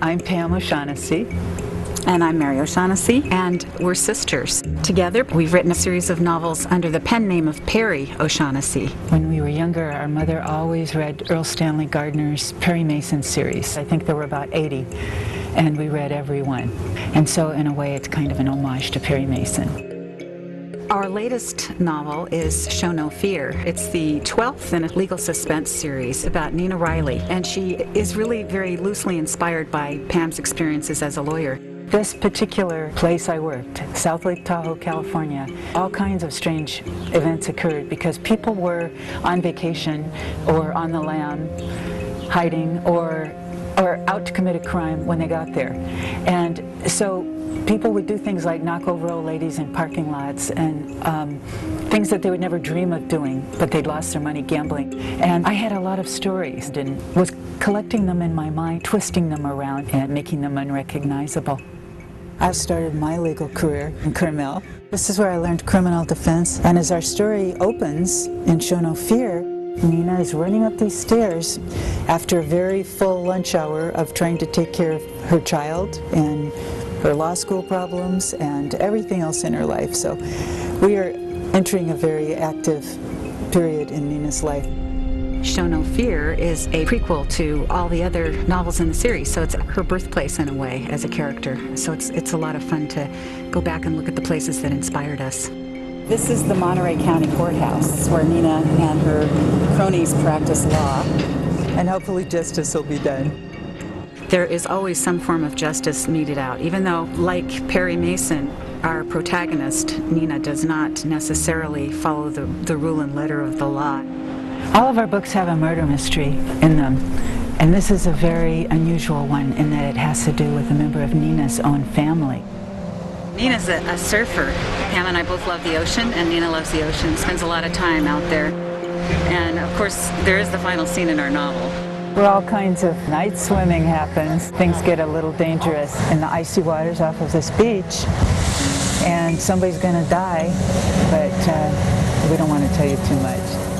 I'm Pam O'Shaughnessy. And I'm Mary O'Shaughnessy, and we're sisters. Together, we've written a series of novels under the pen name of Perri O'Shaughnessy. When we were younger, our mother always read Erle Stanley Gardner's Perry Mason series. I think there were about 80, and we read every one. And so, in a way, it's kind of an homage to Perry Mason. Our latest novel is Show No Fear. It's the 12th in a legal suspense series about Nina Reilly, and she is really very loosely inspired by Pam's experiences as a lawyer. This particular place I worked, South Lake Tahoe, California, all kinds of strange events occurred because people were on vacation or on the lam, hiding or or out to commit a crime when they got there. And so people would do things like knock over old ladies in parking lots and um, things that they would never dream of doing, but they'd lost their money gambling. And I had a lot of stories and was collecting them in my mind, twisting them around and making them unrecognizable. I started my legal career in Carmel. This is where I learned criminal defense. And as our story opens in Show No Fear, Nina is running up these stairs after a very full lunch hour of trying to take care of her child and her law school problems and everything else in her life. So we are entering a very active period in Nina's life. Show No Fear is a prequel to all the other novels in the series, so it's her birthplace in a way as a character. So it's it's a lot of fun to go back and look at the places that inspired us. This is the Monterey County Courthouse where Nina and her cronies practice law. And hopefully justice will be done there is always some form of justice meted out, even though, like Perry Mason, our protagonist, Nina, does not necessarily follow the, the rule and letter of the law. All of our books have a murder mystery in them, and this is a very unusual one in that it has to do with a member of Nina's own family. Nina's a, a surfer. Pam and I both love the ocean, and Nina loves the ocean, spends a lot of time out there. And of course, there is the final scene in our novel where all kinds of night swimming happens. Things get a little dangerous in the icy waters off of this beach, and somebody's going to die, but uh, we don't want to tell you too much.